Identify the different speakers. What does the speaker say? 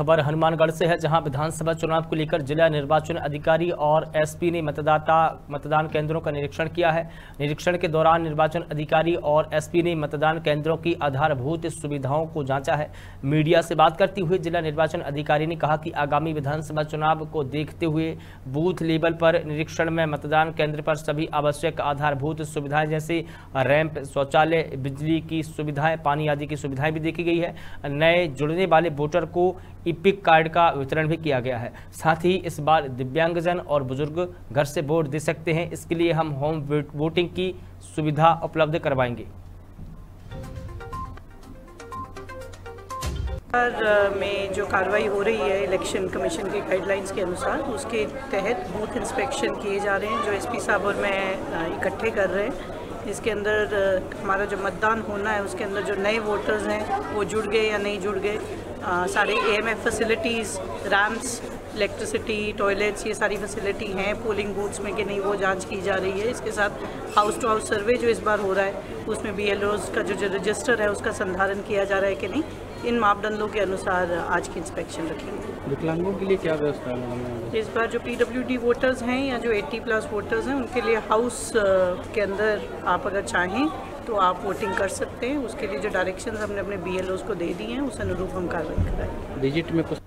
Speaker 1: खबर हनुमानगढ़ से है, जहाँ विधानसभा चुनाव को लेकर जिला निर्वाचन अधिकारी और एसपी ने मतदाता, मतदान केंद्रों का निरीक्षण किया है। निरीक्षण के दौरान निर्वाचन अधिकारी और एसपी ने मतदान केंद्रों की आधारभूत सुविधाओं को जांचा है। मीडिया से बात करते हुए जिला निर्वाचन अधिकारी ने कहा कि आगामी विधानसभा चुनाव को देखते हुए बूथ लेवल पर निरीक्षण में मतदान केंद्र पर सभी आवश्यक आधारभूत सुविधाएँ, जैसे रैंप, शौचालय, बिजली की सुविधाएँ, पानी आदि की सुविधाएँ भी देखी गई है। नए जुड़ने वाले वोटर को इपिक कार्ड का वितरण भी किया गया है। साथ ही इस बार दिव्यांगजन और बुज़ुर्ग घर से वोट दे सकते हैं। इसके लिए हम होम वोटिंग की सुविधा उपलब्ध करवाएँगे।
Speaker 2: में जो कार्रवाई हो रही है इलेक्शन कमीशन के गाइडलाइंस के अनुसार, उसके तहत बूथ इंस्पेक्शन किए जा रहे हैं, जो एसपी साहब और मैं इकट्ठे कर रहे हैं। इसके अंदर हमारा जो मतदान होना है, उसके अंदर जो नए वोटर्स हैं, वो जुड़ गए या नहीं जुड़ गए सारे A M F facilities ramps electricity toilets ये सारी फैसिलिटी हैं। पोलिंग बूथ्स में कि नहीं वो जाँच की जा रही है। इसके साथ हाउस टू हाउस सर्वे जो इस बार हो रहा है उसमें बी का जो रजिस्टर है उसका संधारण किया जा रहा है कि नहीं इन मापदंडों के अनुसार आज की इंस्पेक्शन रखेंगे।
Speaker 3: विकलांगों के लिए क्या व्यवस्था है
Speaker 2: इस बार जो पीडब्ल्यूडी वोटर्स हैं या जो 80 प्लस वोटर्स हैं उनके लिए हाउस के अंदर आप अगर चाहें तो आप वोटिंग कर सकते हैं। उसके लिए जो डायरेक्शन हमने अपने बी को दे दिए हैं, उस अनुरूप हम कार्रवाई कराएँगे
Speaker 3: डिजिट में कुछ